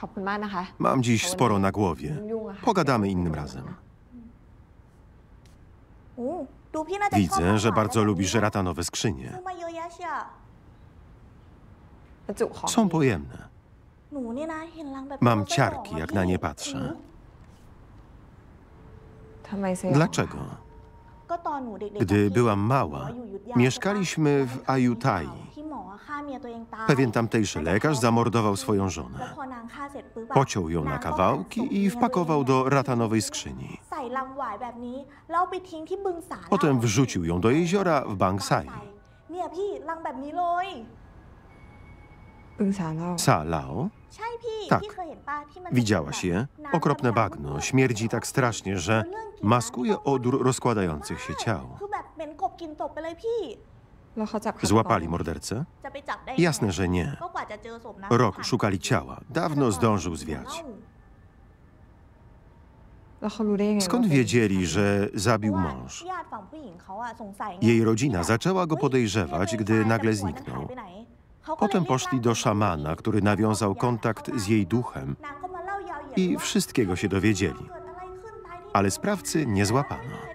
ขอบคุณมากนะคะ Mam dziś sporo na głowie. ยุ่งอะค่ะ Pogadamy innym razem. โอ้ดูพี่น่าจะชอบ Widzę, że ของหวาน bardzo แบบนี้ lubisz นะ ratanowe ซื้ skrzynie. อมาเยอะแยะเชียว บรรจุของ Są pojemne. หนูเนี่ยนะเห็นลังแบบ Mam นี้แล้วสยอง ciarki, อะ jak พี่ na nie patrzę. ทำไมสยอง Dlaczego? ก็ตอนหนูเด็กๆ Gdy อะพี่ byłam หนู mała, อยู่ยุธยา mieszkaliśmy w ใช่ปะ Ajutai. Pewien tamtejszy lekarz zamordował swoją żonę. Pociął ją na kawałki i wpakował do ratanowej skrzyni. Potem wrzucił ją do jeziora w Bangsai. Sa Lao? Tak. Widziałaś je? Okropne bagno, śmierdzi tak strasznie, że maskuje odór rozkładających się ciał. Złapali mordercę? Jasne, że nie. Rok szukali ciała. Dawno zdążył zwiać. Skąd wiedzieli, że zabił mąż? Jej rodzina zaczęła go podejrzewać, gdy nagle zniknął. Potem poszli do szamana, który nawiązał kontakt z jej duchem i wszystkiego się dowiedzieli. Ale sprawcy nie złapano.